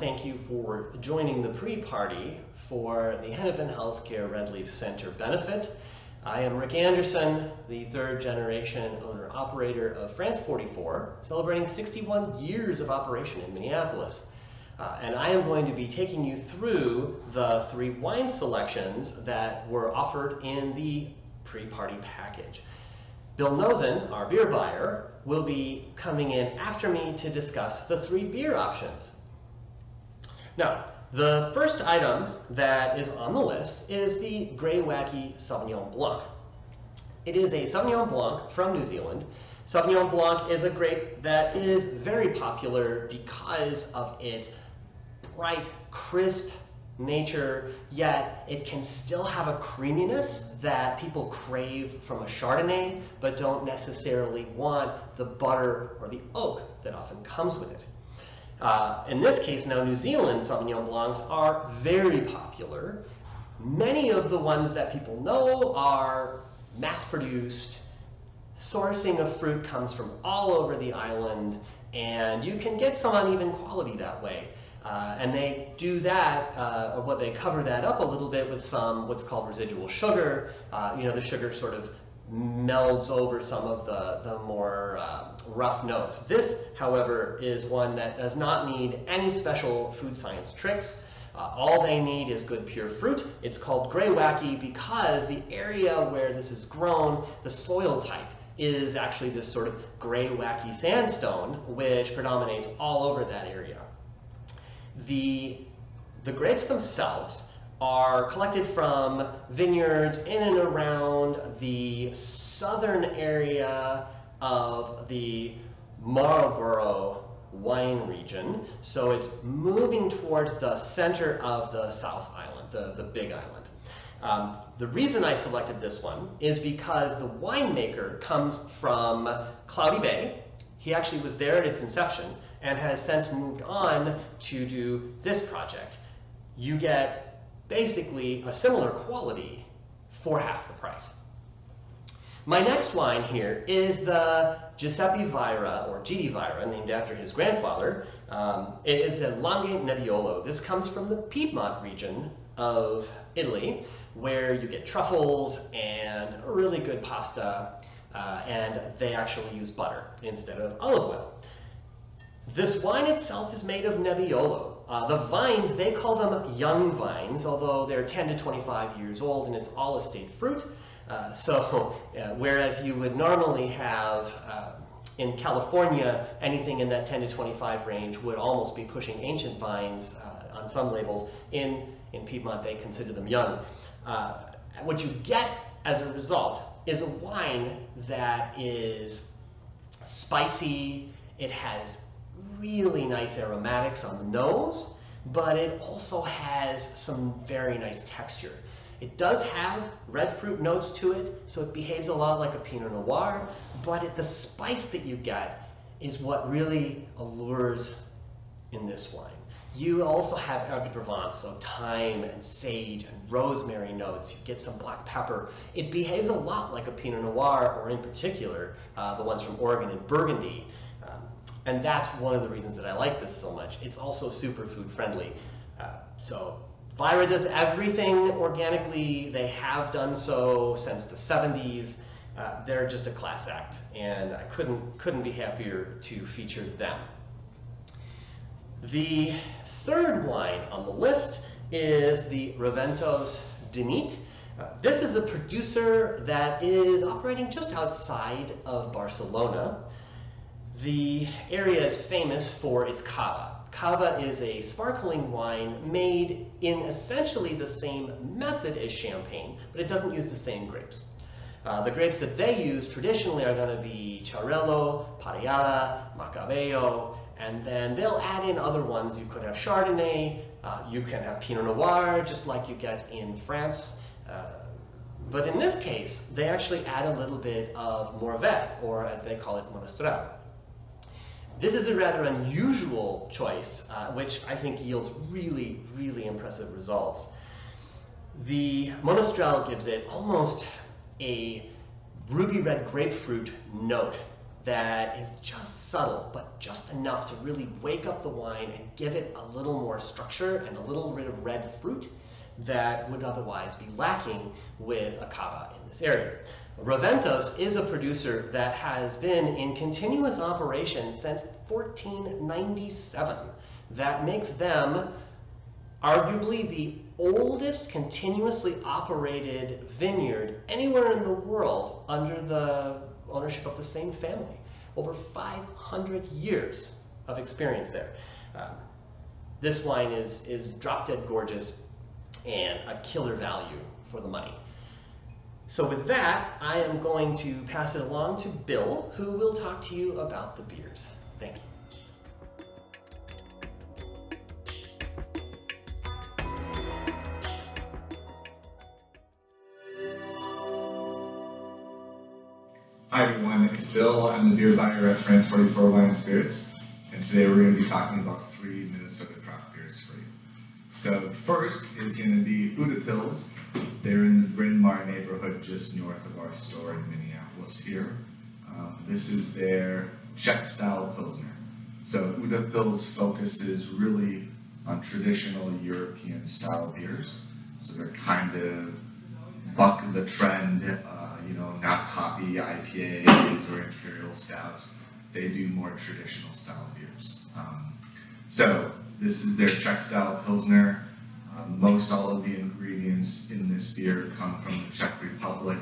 Thank you for joining the pre-party for the Hennepin Healthcare Red Leaf Center benefit. I am Rick Anderson, the third generation owner operator of France 44, celebrating 61 years of operation in Minneapolis. Uh, and I am going to be taking you through the three wine selections that were offered in the pre-party package. Bill Nosen, our beer buyer, will be coming in after me to discuss the three beer options. Now, the first item that is on the list is the Greywacke Sauvignon Blanc. It is a Sauvignon Blanc from New Zealand. Sauvignon Blanc is a grape that is very popular because of its bright, crisp nature, yet it can still have a creaminess that people crave from a Chardonnay, but don't necessarily want the butter or the oak that often comes with it. Uh, in this case now, New Zealand Sauvignon Blancs are very popular. Many of the ones that people know are mass-produced. Sourcing of fruit comes from all over the island, and you can get some uneven quality that way. Uh, and they do that, uh, or what they cover that up a little bit with some what's called residual sugar. Uh, you know, the sugar sort of melds over some of the, the more uh, rough notes. This, however, is one that does not need any special food science tricks. Uh, all they need is good pure fruit. It's called Greywacke because the area where this is grown, the soil type, is actually this sort of greywacke sandstone which predominates all over that area. The, the grapes themselves are collected from vineyards in and around the southern area of the Marlborough wine region. So it's moving towards the center of the South Island, the, the Big Island. Um, the reason I selected this one is because the winemaker comes from Cloudy Bay. He actually was there at its inception and has since moved on to do this project. You get basically a similar quality for half the price. My next wine here is the Giuseppe Vajra, or G.D. Vajra, named after his grandfather. Um, it is the Langhe Nebbiolo. This comes from the Piedmont region of Italy, where you get truffles and really good pasta, uh, and they actually use butter instead of olive oil. This wine itself is made of Nebbiolo, uh, the vines, they call them young vines, although they're 10 to 25 years old and it's all estate fruit. Uh, so uh, whereas you would normally have uh, in California, anything in that 10 to 25 range would almost be pushing ancient vines uh, on some labels. In, in Piedmont, they consider them young. Uh, what you get as a result is a wine that is spicy, it has really nice aromatics on the nose, but it also has some very nice texture. It does have red fruit notes to it, so it behaves a lot like a Pinot Noir, but it, the spice that you get is what really allures in this wine. You also have herbe de Provence, so thyme and sage and rosemary notes. You get some black pepper. It behaves a lot like a Pinot Noir, or in particular, uh, the ones from Oregon and Burgundy. And that's one of the reasons that I like this so much. It's also super food friendly. Uh, so Vajra does everything organically. They have done so since the 70s. Uh, they're just a class act, and I couldn't, couldn't be happier to feature them. The third wine on the list is the Raventos De Nit. Uh, this is a producer that is operating just outside of Barcelona. The area is famous for its cava. Cava is a sparkling wine made in essentially the same method as champagne, but it doesn't use the same grapes. Uh, the grapes that they use traditionally are going to be Xarel-lo, Parellada, Macabeo, and then they'll add in other ones. You could have Chardonnay, uh, you can have Pinot Noir, just like you get in France. Uh, but in this case, they actually add a little bit of Mourvedre, or as they call it, Monastrell. This is a rather unusual choice, uh, which I think yields really, really impressive results. The Monastrell gives it almost a ruby red grapefruit note that is just subtle, but just enough to really wake up the wine and give it a little more structure and a little bit of red fruit that would otherwise be lacking with a cava in this area. Raventos is a producer that has been in continuous operation since 1497. That makes them arguably the oldest continuously operated vineyard anywhere in the world under the ownership of the same family. Over 500 years of experience there. Um, this wine is, is drop dead gorgeous and a killer value for the money. So with that, I am going to pass it along to Bill, who will talk to you about the beers. Thank you. Hi everyone, it's Bill. I'm the beer buyer at France 44 Wine and Spirits, and today we're going to be talking about three Minnesota craft beers for you. So first is going to be Utepils. They're in the Bryn Mawr neighborhood just north of our store in Minneapolis here. Um, this is their Czech style Pilsner. So Utepils focuses really on traditional European style beers. So they're kind of buck the trend, uh, you know, not hoppy IPAs or imperial stouts. They do more traditional style beers. Um, so this is their Czech style Pilsner. Um, most all of the ingredients in this beer come from the Czech Republic.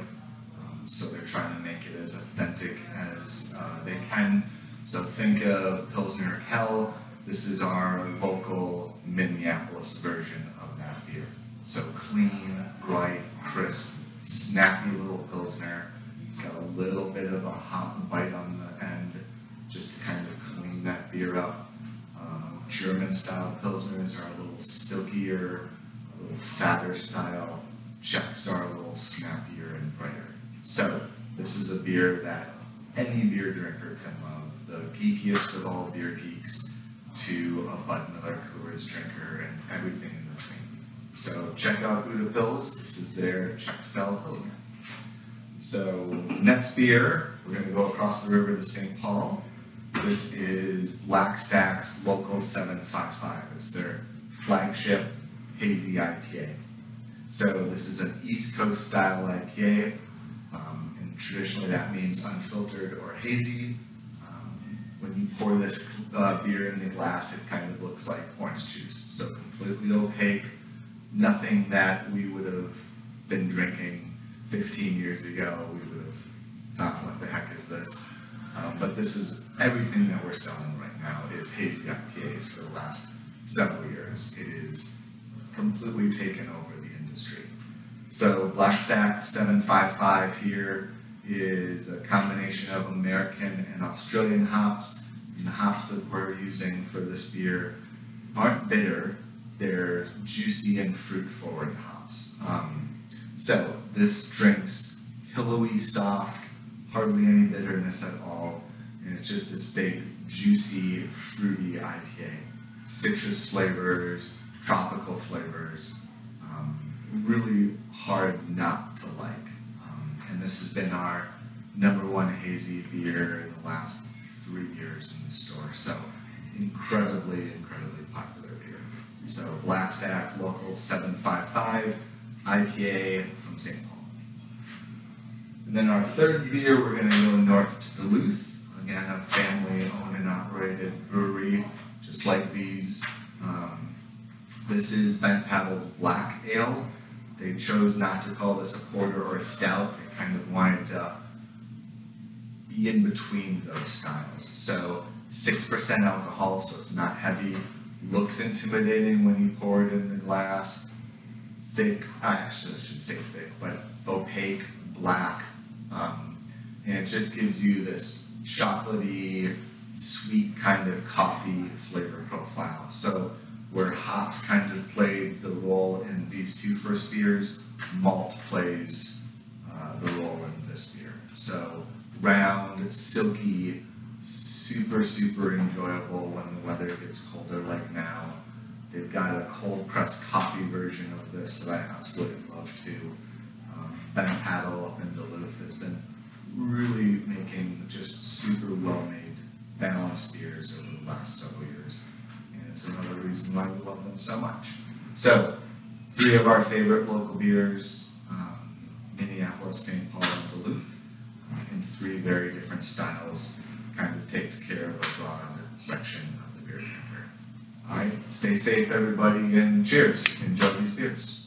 Um, so they're trying to make it as authentic as uh, they can. So think of Pilsner Urquell. This is our local Minneapolis version of that beer. So clean, bright, crisp, snappy little Pilsner. It's got a little bit of a hop bite on the end just to kind of clean that beer up. German style Pilsners are a little silkier, a little fatter style. Czechs are a little snappier and brighter. So this is a beer that any beer drinker can love. The geekiest of all beer geeks to a Bud Miller Coors drinker and everything in between. So check out Utepils. This is their Czech style Pilsner. So next beer, we're going to go across the river to St. Paul. This is BlackStack's Local 755. It's their flagship hazy IPA. So this is an East Coast style IPA, um, and traditionally that means unfiltered or hazy. Um, when you pour this uh, beer in the glass, it kind of looks like orange juice. So completely opaque, nothing that we would have been drinking 15 years ago. We would have thought, what the heck is this? Um, but this is everything that we're selling right now is hazy IPAs for the last several years. It is completely taken over the industry. So BlackStack 755 here is a combination of American and Australian hops. And the hops that we're using for this beer aren't bitter, they're juicy and fruit forward hops. Um, so this drink's pillowy, soft, hardly any bitterness at all, and it's just this big, juicy, fruity IPA. Citrus flavors, tropical flavors, um, really hard not to like. Um, and this has been our number one hazy beer in the last three years in the store. So incredibly, incredibly popular beer. So BlackStack Local 755 IPA from St. Paul. And then our third beer, we're going to go north to Duluth. Again, a family owned and operated brewery, just like these. Um, this is Bent Paddle's Black Ale. They chose not to call this a porter or a stout. It kind of wanted to be in between those styles. So 6% alcohol, so it's not heavy. Looks intimidating when you pour it in the glass. Thick, I actually should say thick, but opaque, black. Um, and it just gives you this chocolatey, sweet kind of coffee flavor profile. So where hops kind of played the role in these two first beers, malt plays uh, the role in this beer. So round, silky, super, super enjoyable when the weather gets colder like now. They've got a cold pressed coffee version of this that I absolutely love too. Um, Bent Paddle up in Duluth has been really making just super well-made, balanced beers over the last several years. And it's another reason why we love them so much. So, three of our favorite local beers, um, Minneapolis, St. Paul, and Duluth, in three very different styles, kind of takes care of a broad section of the beer camper. All right, stay safe, everybody, and cheers. Enjoy these beers.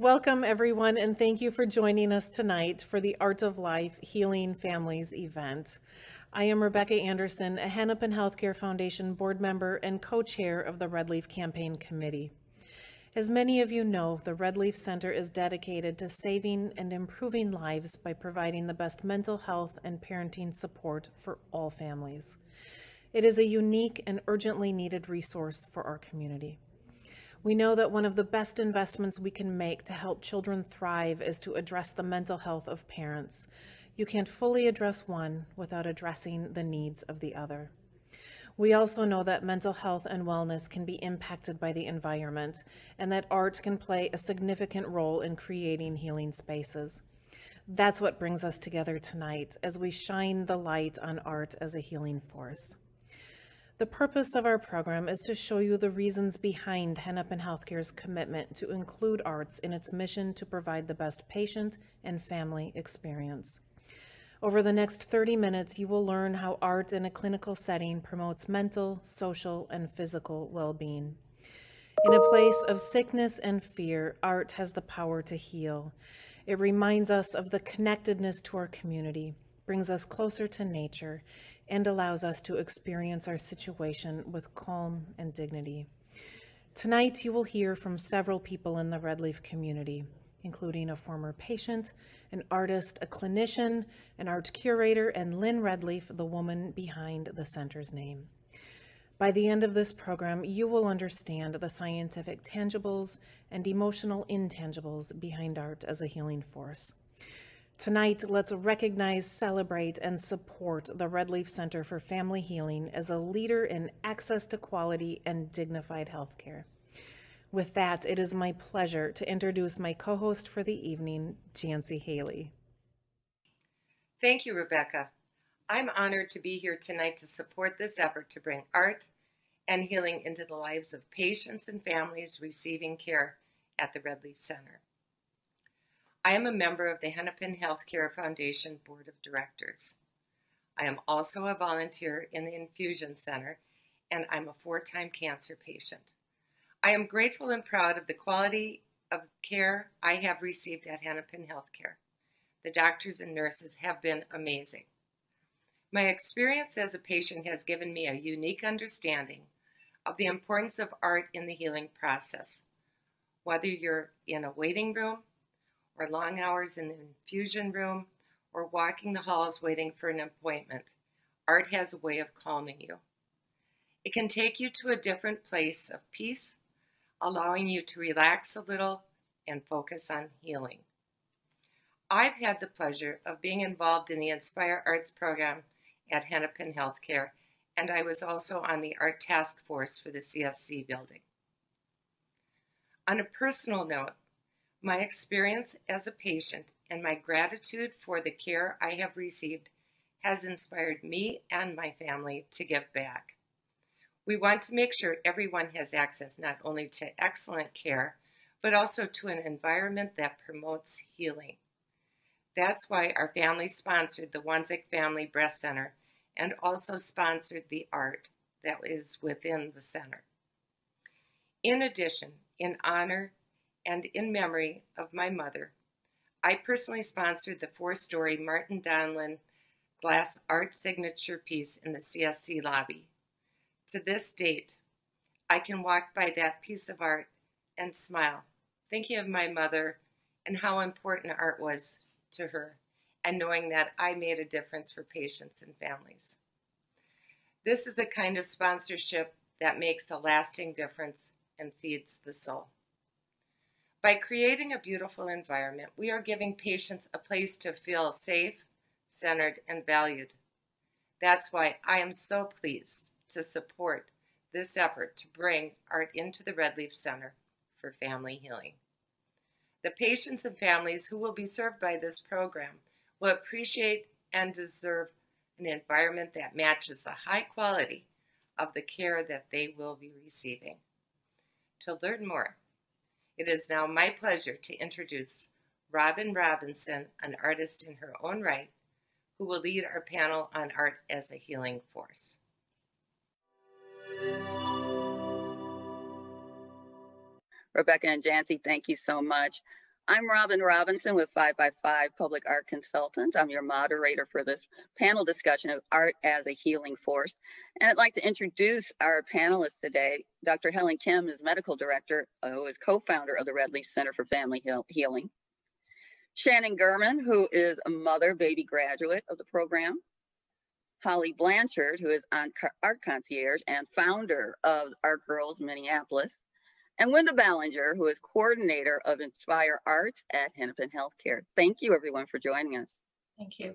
Welcome, everyone, and thank you for joining us tonight for the Art of Life Healing Families event. I am Rebecca Anderson, a Hennepin Healthcare Foundation board member and co chair of the Red Leaf Campaign Committee. As many of you know, the Red Leaf Center is dedicated to saving and improving lives by providing the best mental health and parenting support for all families. It is a unique and urgently needed resource for our community. We know that one of the best investments we can make to help children thrive is to address the mental health of parents. You can't fully address one without addressing the needs of the other. We also know that mental health and wellness can be impacted by the environment and that art can play a significant role in creating healing spaces. That's what brings us together tonight as we shine the light on art as a healing force. The purpose of our program is to show you the reasons behind Hennepin Healthcare's commitment to include arts in its mission to provide the best patient and family experience. Over the next 30 minutes, you will learn how art in a clinical setting promotes mental, social, and physical well-being. In a place of sickness and fear, art has the power to heal. It reminds us of the connectedness to our community, brings us closer to nature, and allows us to experience our situation with calm and dignity. Tonight, you will hear from several people in the Red Leaf community, including a former patient, an artist, a clinician, an art curator, and Lynn Redleaf, the woman behind the center's name. By the end of this program, you will understand the scientific tangibles and emotional intangibles behind art as a healing force. Tonight, let's recognize, celebrate, and support the Red Leaf Center for Family Healing as a leader in access to quality and dignified healthcare. With that, it is my pleasure to introduce my co-host for the evening, Jancy Haley. Thank you, Rebecca. I'm honored to be here tonight to support this effort to bring art and healing into the lives of patients and families receiving care at the Red Leaf Center. I am a member of the Hennepin Healthcare Foundation Board of Directors. I am also a volunteer in the Infusion Center, and I'm a four time cancer patient. I am grateful and proud of the quality of care I have received at Hennepin Healthcare. The doctors and nurses have been amazing. My experience as a patient has given me a unique understanding of the importance of art in the healing process. Whether you're in a waiting room, or long hours in the infusion room, or walking the halls waiting for an appointment. Art has a way of calming you. It can take you to a different place of peace, allowing you to relax a little and focus on healing. I've had the pleasure of being involved in the Inspire Arts program at Hennepin Healthcare, and I was also on the Art Task Force for the CSC building. On a personal note, my experience as a patient and my gratitude for the care I have received has inspired me and my family to give back. We want to make sure everyone has access not only to excellent care, but also to an environment that promotes healing. That's why our family sponsored the Wanzik Family Breast Center and also sponsored the art that is within the center. In addition, in honor and in memory of my mother, I personally sponsored the four story Martin Donlin glass art signature piece in the CSC lobby. To this date, I can walk by that piece of art and smile, thinking of my mother and how important art was to her, and knowing that I made a difference for patients and families. This is the kind of sponsorship that makes a lasting difference and feeds the soul. By creating a beautiful environment, we are giving patients a place to feel safe, centered, and valued. That's why I am so pleased to support this effort to bring art into the Red Leaf Center for Family Healing. The patients and families who will be served by this program will appreciate and deserve an environment that matches the high quality of the care that they will be receiving. To learn more, it is now my pleasure to introduce Robin Robinson, an artist in her own right, who will lead our panel on art as a healing force. Rebecca and Jancy, thank you so much. I'm Robin Robinson with 5x5 Public Art Consultants. I'm your moderator for this panel discussion of art as a healing force. And I'd like to introduce our panelists today. Dr. Helen Kim is medical director, who is co-founder of the Red Leaf Center for Family Healing. Shannon Gurman, who is a mother baby graduate of the program. Holly Blanchard, who is on art concierge and founder of Art Girls Minneapolis and Linda Ballinger, who is coordinator of Inspire Arts at Hennepin Healthcare. Thank you, everyone, for joining us. Thank you.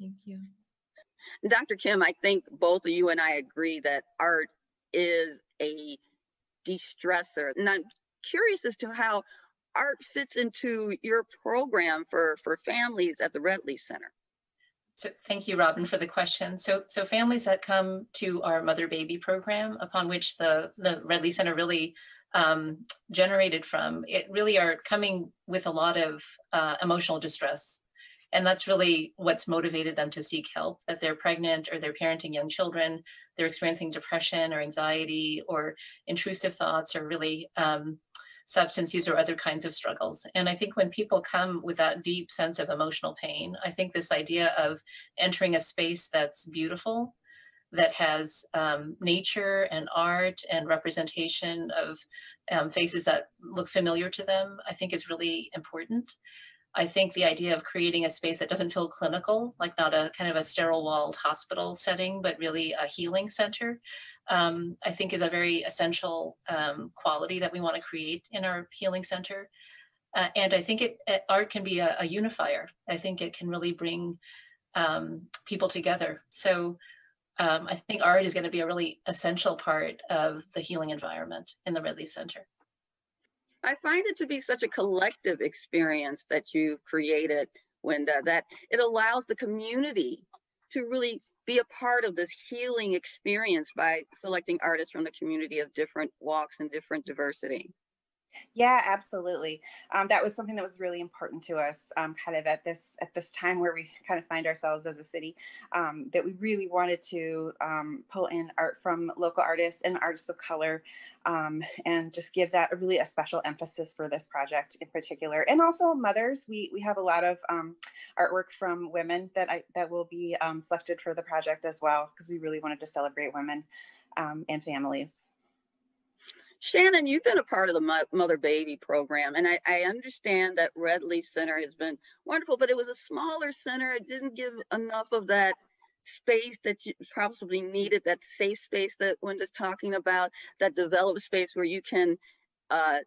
Thank you. Dr. Kim, I think both of you and I agree that art is a de-stressor. And I'm curious as to how art fits into your program for, for families at the Red Leaf Center. So thank you, Robin, for the question. So, so families that come to our mother baby program, upon which the, the Red Leaf Center really um, generated from, it really are coming with a lot of uh, emotional distress. And that's really what's motivated them to seek help, that they're pregnant or they're parenting young children, they're experiencing depression or anxiety or intrusive thoughts or really um, substance use or other kinds of struggles. And I think when people come with that deep sense of emotional pain, I think this idea of entering a space that's beautiful that has um, nature and art and representation of um, faces that look familiar to them, I think is really important. I think the idea of creating a space that doesn't feel clinical, like not a kind of a sterile walled hospital setting, but really a healing center, um, I think is a very essential um, quality that we want to create in our healing center. Uh, and I think it, it, art can be a, a, unifier. I think it can really bring um, people together. So um, I think art is going to be a really essential part of the healing environment in the Red Leaf Center. I find it to be such a collective experience that you created, Wenda, that it allows the community to really be a part of this healing experience by selecting artists from the community of different walks and different diversity. Yeah, absolutely. Um, that was something that was really important to us, um, kind of at this at this time where we kind of find ourselves as a city. Um, that we really wanted to um, pull in art from local artists and artists of color, um, and just give that a really a special emphasis for this project in particular. And also mothers. We we have a lot of um, artwork from women that I that will be selected for the project as well because we really wanted to celebrate women and families. Shannon, you've been a part of the mother baby program, and I, I, understand that Red Leaf Center has been wonderful, but it was a smaller center. It didn't give enough of that space that you probably needed, that safe space that Wenda's talking about, that developed space where you can uh,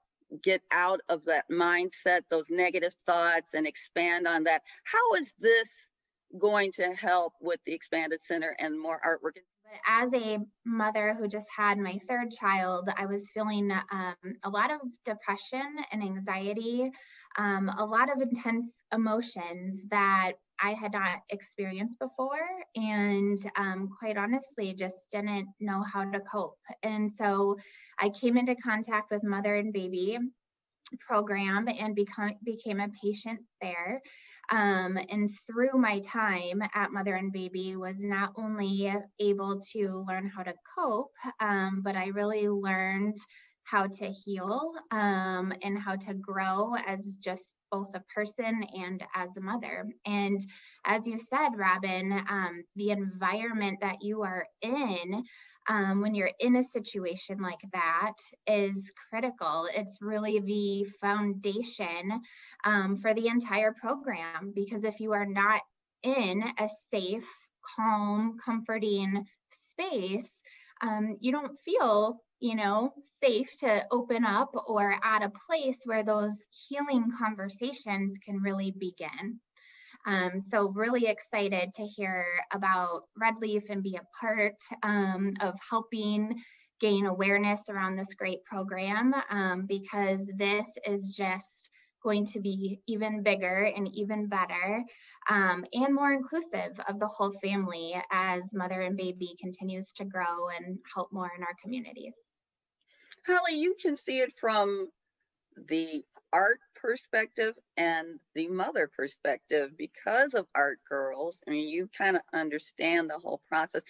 get out of that mindset, those negative thoughts, and expand on that. How is this going to help with the expanded center and more artwork? But as a mother who just had my third child, I was feeling um, a lot of depression and anxiety, um, a lot of intense emotions that I had not experienced before, and um, quite honestly, just didn't know how to cope. And so I came into contact with Mother and Baby program and become, became a patient there. Um, and through my time at Mother and Baby was not only able to learn how to cope, um, but I really learned how to heal um, and how to grow as just both a person and as a mother. And as you said, Robin, um, the environment that you are in um, when you're in a situation like that is critical. It's really the foundation um, for the entire program because if you are not in a safe, calm, comforting space, um, you don't feel you know safe to open up or at a place where those healing conversations can really begin um, so really excited to hear about Red Leaf and be a part um, of helping gain awareness around this great program um, because this is just going to be even bigger and even better um, and more inclusive of the whole family as mother and baby continues to grow and help more in our communities. Holly, you can see it from the art perspective and the mother perspective because of art girls i mean you kind of understand the whole process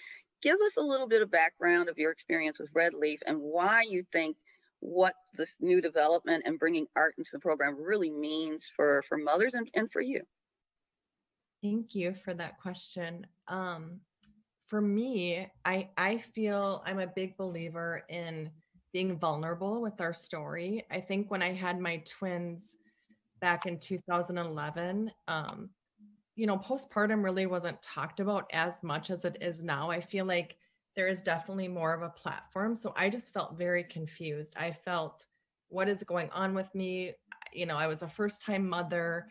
give us a little bit of background of your experience with red leaf and why you think what this new development and bringing art into the program really means for, for mothers and, and for you. Thank you for that question. Um, for me, I I feel I'm a big believer in being vulnerable with our story. I think when I had my twins back in 2011, um, you know, postpartum really wasn't talked about as much as it is now. I feel like there is definitely more of a platform. So I just felt very confused. I felt, what is going on with me? You know, I was a first time mother.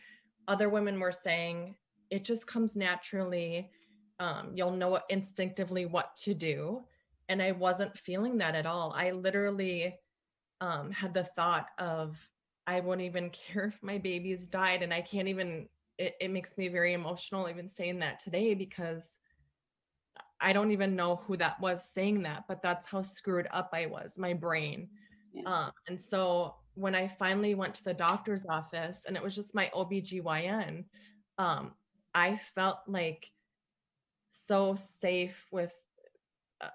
Other women were saying, it just comes naturally. Um, you'll know instinctively what to do. And I wasn't feeling that at all. I literally um, had the thought of, I wouldn't even care if my babies died. And I can't even, it, it makes me very emotional even saying that today because I don't even know who that was saying that, but that's how screwed up I was, my brain. Yeah. Um, and so when I finally went to the doctor's office and it was just my OBGYN, um, I felt like so safe with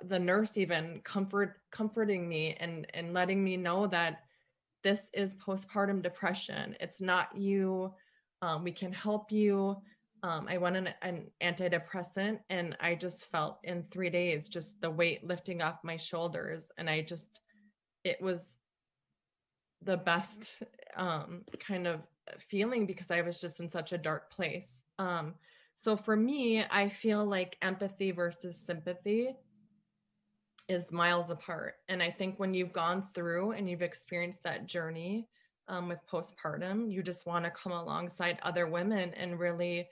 the nurse even comfort comforting me and and letting me know that this is postpartum depression. It's not you. Um, we can help you. Um, I went on an antidepressant and I just felt in three days just the weight lifting off my shoulders. And I just, it was the best um, kind of feeling because I was just in such a dark place. Um, so for me, I feel like empathy versus sympathy is miles apart. And I think when you've gone through and you've experienced that journey um, with postpartum, you just want to come alongside other women and really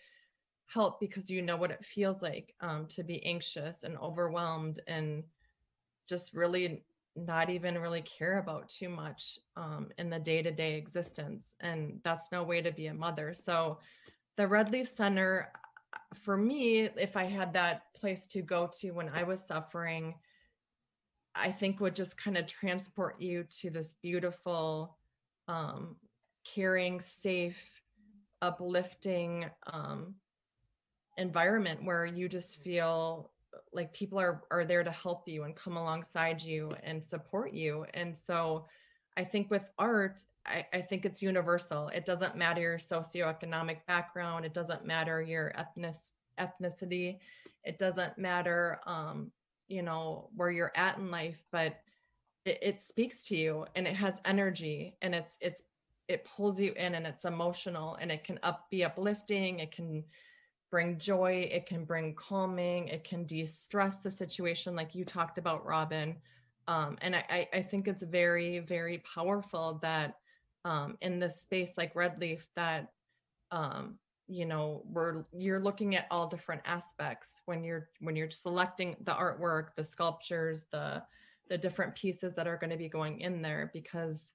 help because you know what it feels like um, to be anxious and overwhelmed and just really not even really care about too much um, in the day-to-day existence and that's no way to be a mother so the red leaf center for me if i had that place to go to when i was suffering i think would just kind of transport you to this beautiful um, caring safe uplifting um, environment where you just feel like people are are there to help you and come alongside you and support you. And so i think with art I, I think it's universal. It doesn't matter your socioeconomic background. It doesn't matter your ethnic ethnicity. It doesn't matter um you know where you're at in life but it, it speaks to you and it has energy and it's it's it pulls you in and it's emotional and it can up be uplifting. It can bring joy, it can bring calming, it can de-stress the situation like you talked about, Robin. Um, and I, I think it's very, very powerful that um, in this space like Red Leaf that um, you know we're you're looking at all different aspects when you're when you're selecting the artwork, the sculptures, the the different pieces that are going to be going in there because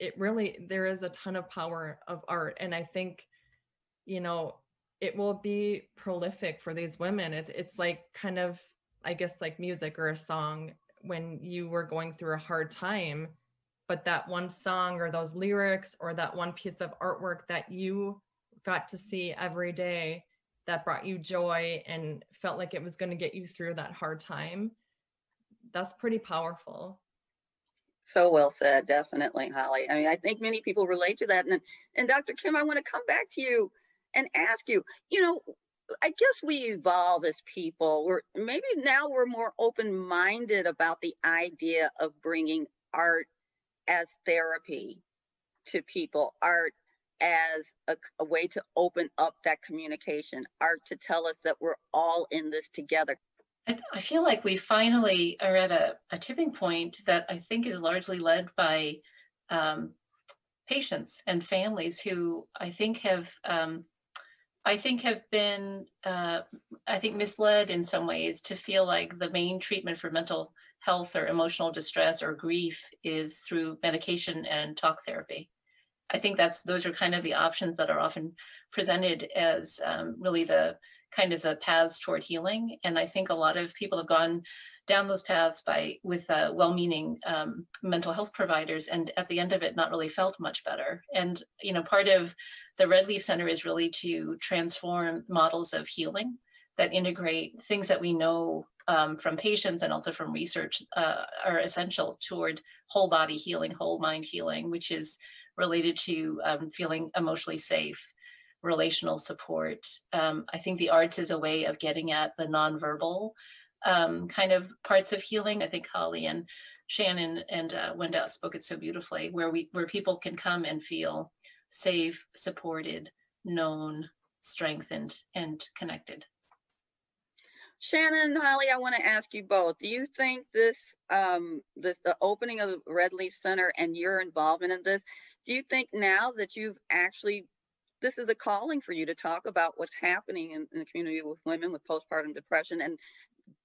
it really there is a ton of power of art and I think you know it will be prolific for these women. It, it's like kind of, I guess, like music or a song when you were going through a hard time, but that one song or those lyrics or that one piece of artwork that you got to see every day that brought you joy and felt like it was going to get you through that hard time. That's pretty powerful. So well said, definitely, Holly. I mean, I think many people relate to that. And and Dr. Kim, I want to come back to you and ask you, you know, I guess we evolve as people. We're maybe now we're more open-minded about the idea of bringing art as therapy to people, art as a, a, way to open up that communication, art to tell us that we're all in this together. I feel like we finally are at a, a tipping point that I think is largely led by um, patients and families who I think have um, I think have been, uh, I think, misled in some ways to feel like the main treatment for mental health or emotional distress or grief is through medication and talk therapy. I think that's those are kind of the options that are often presented as um, really the kind of the paths toward healing. And I think a lot of people have gone down those paths by with uh, well-meaning um, mental health providers and at the end of it not really felt much better and you know part of the red leaf center is really to transform models of healing that integrate things that we know um, from patients and also from research uh, are essential toward whole body healing, whole mind healing, which is related to um, feeling emotionally safe, relational support. Um, I think the arts is a way of getting at the nonverbal um, kind of parts of healing. I think Holly and Shannon and uh, spoke it so beautifully, where we where people can come and feel safe, supported, known, strengthened, and connected. Shannon, Holly, I want to ask you both. Do you think this, um, the, the opening of the Red Leaf Center and your involvement in this, do you think now that you've actually, this is a calling for you to talk about what's happening in, in the community with women with postpartum depression and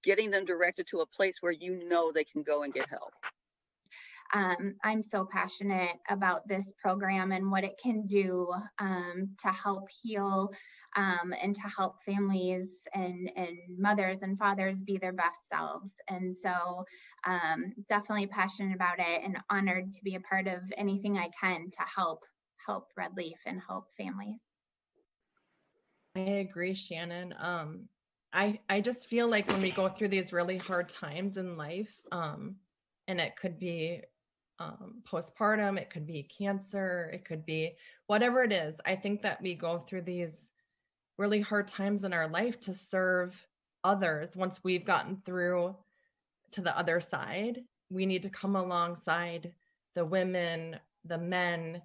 getting them directed to a place where you know they can go and get help? Um, I'm so passionate about this program and what it can do um, to help heal um, and to help families and, and mothers and fathers be their best selves. And so um, definitely passionate about it and honored to be a part of anything I can to help help Red Leaf and help families. I agree, Shannon. Um, I I just feel like when we go through these really hard times in life, um, and it could be um, postpartum, it could be cancer, it could be whatever it is. I think that we go through these really hard times in our life to serve others once we've gotten through to the other side. We need to come alongside the women, the men,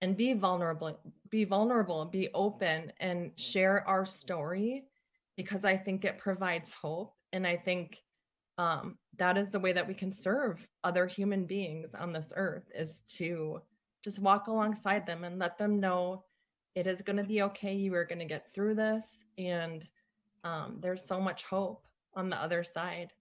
and be vulnerable, be vulnerable, be open, and share our story because I think it provides hope. And I think um, that is the way that we can serve other human beings on this earth is to just walk alongside them and let them know it is going to be okay you are going to get through this and um, there's so much hope on the other side.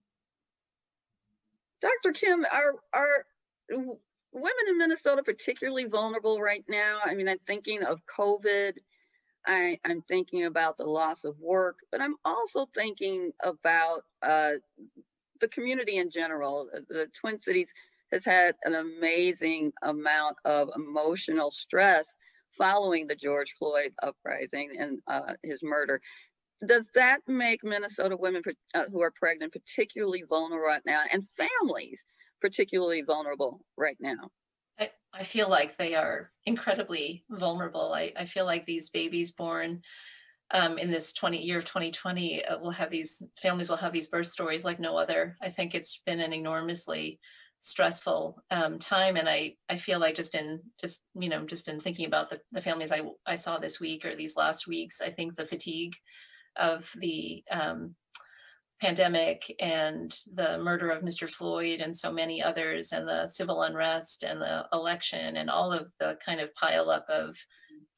Dr kim are are women in minnesota particularly vulnerable right now? I mean i'm thinking of covid. I, am thinking about the loss of work, but I'm also thinking about uh, the community in general, uh, the Twin Cities has had an amazing amount of emotional stress following the George Floyd uprising and uh, his murder. Does that make Minnesota women uh, who are pregnant particularly vulnerable right now and families particularly vulnerable right now? I, I feel like they are incredibly vulnerable. I, I feel like these babies born um, in this 20 year of 2020 uh, we'll have these families will have these birth stories like no other i think it's been an enormously stressful um, time and i i feel like just in just you know just in thinking about the, the families i i saw this week or these last weeks i think the fatigue of the um, pandemic and the murder of Mr. Floyd and so many others and the civil unrest and the election and all of the kind of pile up of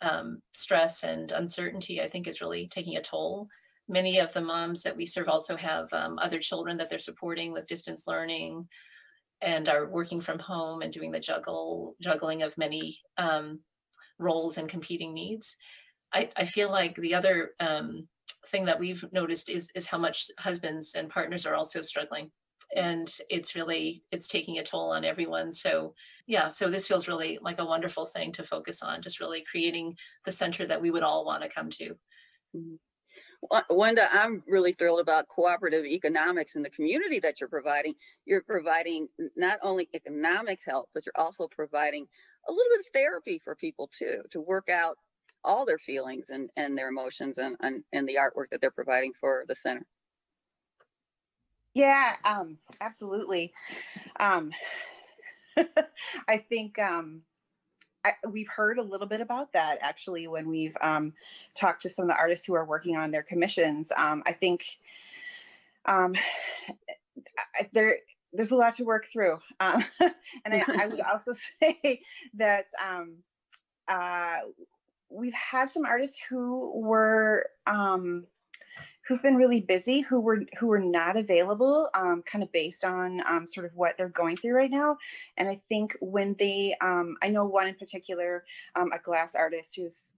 um, stress and uncertainty, I think is really taking a toll. Many of the moms that we serve also have um, other children that they're supporting with distance learning and are working from home and doing the juggle juggling of many um, roles and competing needs. I, I, feel like the other um, thing that we've noticed is is how much husbands and partners are also struggling and it's really it's taking a toll on everyone so yeah so this feels really like a wonderful thing to focus on just really creating the center that we would all want to come to mm-hmm. Wenda, I'm really thrilled about cooperative economics and the community that you're providing. You're providing not only economic help, but you're also providing a little bit of therapy for people too, to work out all their feelings and, and their emotions and, and, and the artwork that they're providing for the center. Yeah, um, absolutely. Um, I think um, I, we've heard a little bit about that actually when we've um, talked to some of the artists who are working on their commissions. Um, I think um, I, there there's a lot to work through, um, and I, I, would also say that um, uh, we've had some artists who were um, who've been really busy, who were who were not available, um, kind of based on um, sort of what they're going through right now. And I think when they, um, I know one in particular, um, a glass artist who's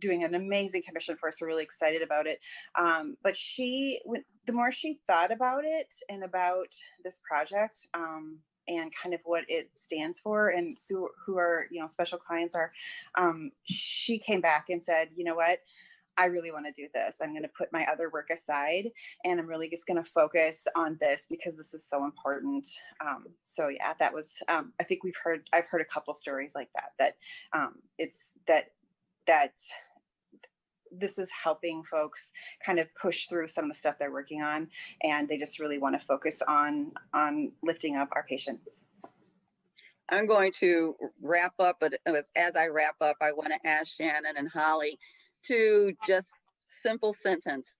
doing an amazing commission for us. We're really excited about it. Um, but she, when, the more she thought about it and about this project, um, and kind of what it stands for and so who are you know special clients are um, she came back and said you know what I really want to do this. I'm going to put my other work aside and I'm really just going to focus on this because this is so important. Um, so yeah, that was, um, I think we've heard, I've heard a couple stories like that, that um, it's that, that this is helping folks kind of push through some of the stuff they're working on and they just really want to focus on, on lifting up our patients. I'm going to wrap up, but as I wrap up, I want to ask Shannon and Holly to just simple sentence.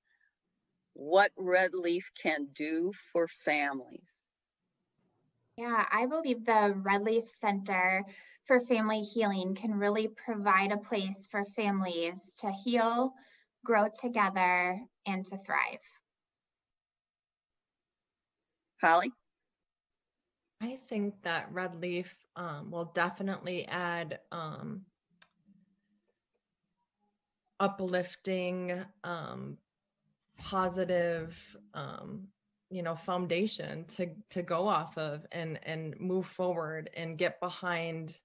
What Red Leaf can do for families? Yeah, I believe the Red Leaf Center for Family Healing can really provide a place for families to heal, grow together, and to thrive. Holly? I think that Red Leaf um, will definitely add um, uplifting, um, positive, um, you know, foundation to to go off of and and move forward and get behind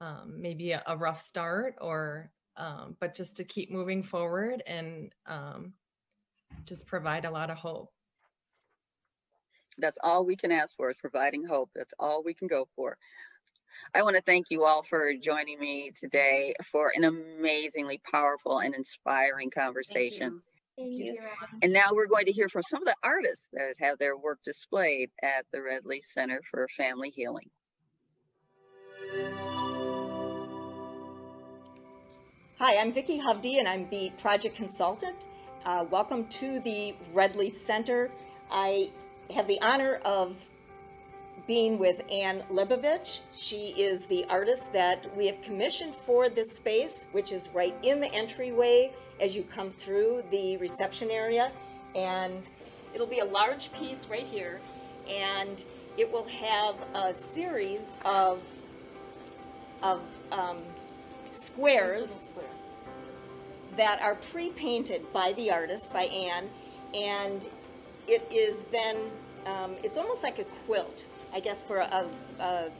um, maybe a, a rough start or um, but just to keep moving forward and um, just provide a lot of hope. That's all we can ask for is providing hope. That's all we can go for. I want to thank you all for joining me today for an amazingly powerful and inspiring conversation. Thank you. And now we're going to hear from some of the artists that have their work displayed at the Red Leaf Center for Family Healing. Hi, I'm Vicki Hovde and I'm the project consultant. Uh, welcome to the Red Leaf Center. I have the honor of being with Anne Lebovich. She is the artist that we have commissioned for this space, which is right in the entryway as you come through the reception area. And it'll be a large piece right here. And it will have a series of, of um, squares that are pre-painted by the artist, by Anne. And it is then, um, it's almost like a quilt I guess for a, a,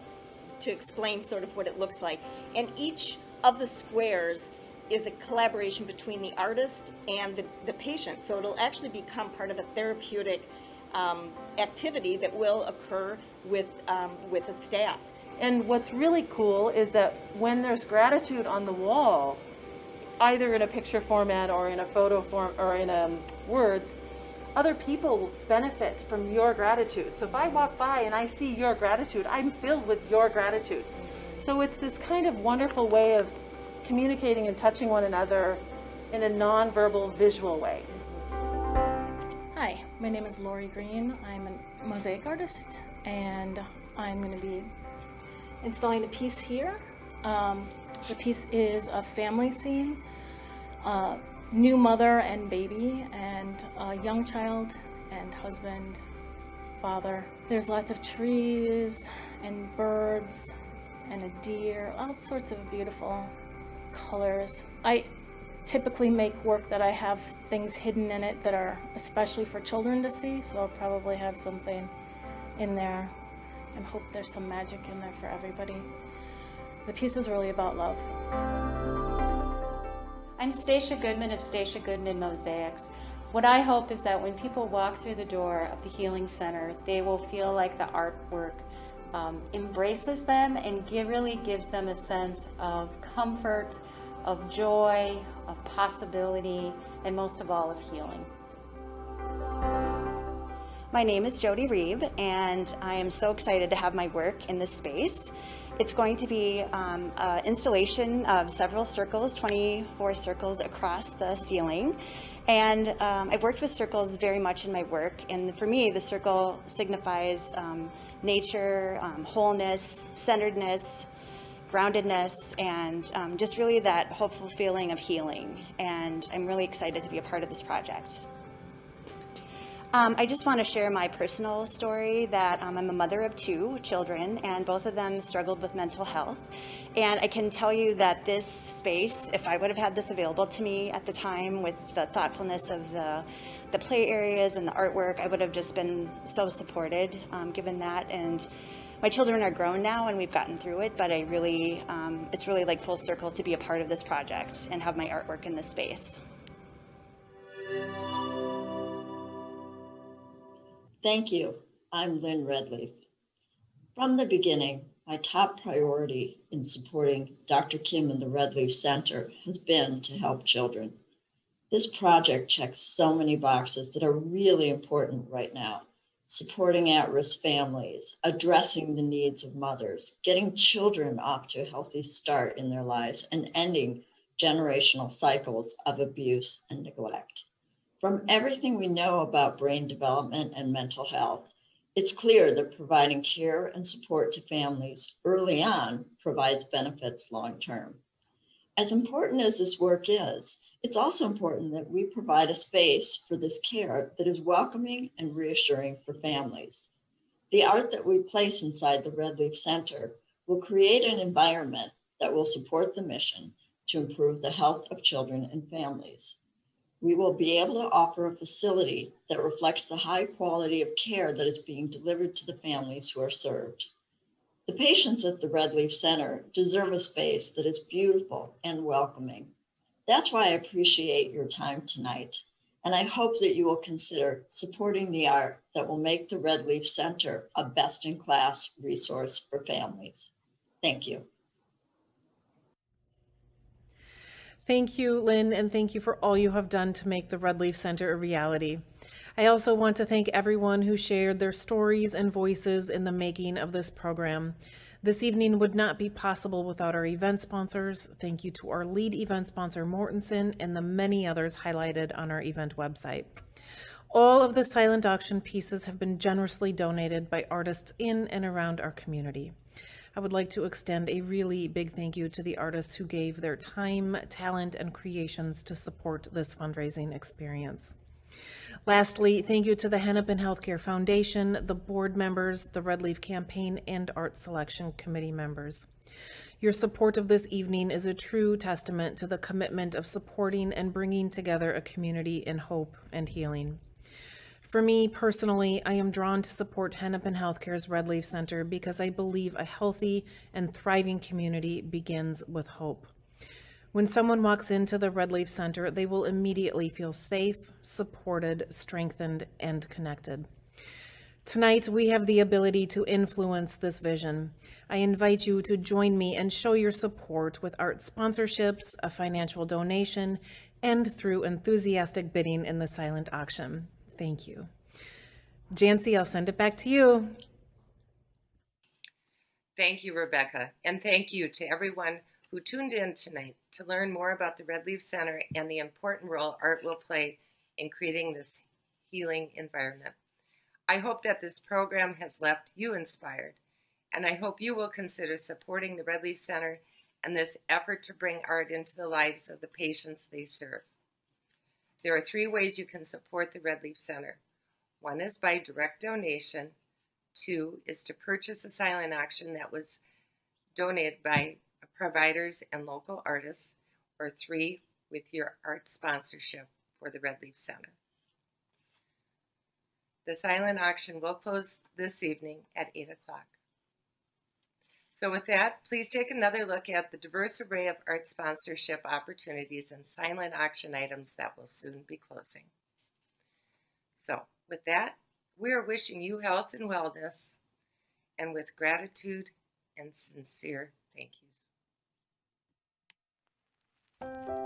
to explain sort of what it looks like. And each of the squares is a collaboration between the artist and the, the patient. So it'll actually become part of a therapeutic um, activity that will occur with, um, with the staff. And what's really cool is that when there's gratitude on the wall, either in a picture format or in a photo form or in um, words, other people benefit from your gratitude. So if I walk by and I see your gratitude, I'm filled with your gratitude. So it's this kind of wonderful way of communicating and touching one another in a nonverbal visual way. Hi, my name is Lori Green. I'm a mosaic artist and I'm going to be installing a piece here. Um, the piece is a family scene. Uh, new mother and baby and a young child and husband, father. There's lots of trees and birds and a deer, all sorts of beautiful colors. I typically make work that I have things hidden in it that are especially for children to see, so I'll probably have something in there and hope there's some magic in there for everybody. The piece is really about love. I'm Stacia Goodman of Stacia Goodman Mosaics. What I hope is that when people walk through the door of the Healing Center, they will feel like the artwork um, embraces them and give, really gives them a sense of comfort, of joy, of possibility, and most of all, of healing. My name is Jody Reeve, and I am so excited to have my work in this space. It's going to be um, an installation of several circles, 24 circles across the ceiling. And um, I've worked with circles very much in my work. And for me, the circle signifies um, nature, um, wholeness, centeredness, groundedness, and um, just really that hopeful feeling of healing. And I'm really excited to be a part of this project. Um, I just want to share my personal story that um, I'm a mother of two children, and both of them struggled with mental health. And I can tell you that this space, if I would have had this available to me at the time with the thoughtfulness of the, the play areas and the artwork, I would have just been so supported um, given that. And my children are grown now and we've gotten through it, but I really, um, it's really like full circle to be a part of this project and have my artwork in this space. Thank you. I'm Lynn Redleaf. From the beginning, my top priority in supporting Dr. Kim and the Redleaf Center has been to help children. This project checks so many boxes that are really important right now. Supporting at risk families, addressing the needs of mothers, getting children off to a healthy start in their lives, and ending generational cycles of abuse and neglect. From everything we know about brain development and mental health, it's clear that providing care and support to families early on provides benefits long term. As important as this work is, it's also important that we provide a space for this care that is welcoming and reassuring for families. The art that we place inside the Redleaf Center will create an environment that will support the mission to improve the health of children and families we will be able to offer a facility that reflects the high quality of care that is being delivered to the families who are served. The patients at the Redleaf Center deserve a space that is beautiful and welcoming. That's why I appreciate your time tonight. And I hope that you will consider supporting the art that will make the Redleaf Center a best in class resource for families. Thank you. Thank you, Lynn, and thank you for all you have done to make the Redleaf Center a reality. I also want to thank everyone who shared their stories and voices in the making of this program. This evening would not be possible without our event sponsors. Thank you to our lead event sponsor, Mortenson, and the many others highlighted on our event website. All of the silent auction pieces have been generously donated by artists in and around our community. I would like to extend a really big thank you to the artists who gave their time, talent, and creations to support this fundraising experience. Lastly, thank you to the Hennepin Healthcare Foundation, the board members, the Red Leaf Campaign, and Art Selection Committee members. Your support of this evening is a true testament to the commitment of supporting and bringing together a community in hope and healing. For me personally, I am drawn to support Hennepin Healthcare's Red Leaf Center because I believe a healthy and thriving community begins with hope. When someone walks into the Red Leaf Center, they will immediately feel safe, supported, strengthened, and connected. Tonight, we have the ability to influence this vision. I invite you to join me and show your support with art sponsorships, a financial donation, and through enthusiastic bidding in the silent auction. Thank you. Jancy, I'll send it back to you. Thank you, Rebecca. And thank you to everyone who tuned in tonight to learn more about the Red Leaf Center and the important role art will play in creating this healing environment. I hope that this program has left you inspired, and I hope you will consider supporting the Red Leaf Center and this effort to bring art into the lives of the patients they serve. There are three ways you can support the Red Leaf Center. One is by direct donation. Two is to purchase a silent auction that was donated by providers and local artists. Or three, with your art sponsorship for the Red Leaf Center. The silent auction will close this evening at 8 o'clock. So with that, please take another look at the diverse array of art sponsorship opportunities and silent auction items that will soon be closing. So with that, we are wishing you health and wellness and with gratitude and sincere thank yous.